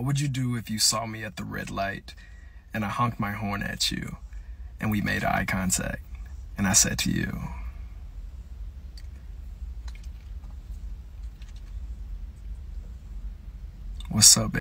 What would you do if you saw me at the red light and I honked my horn at you and we made eye contact and I said to you, What's up, baby?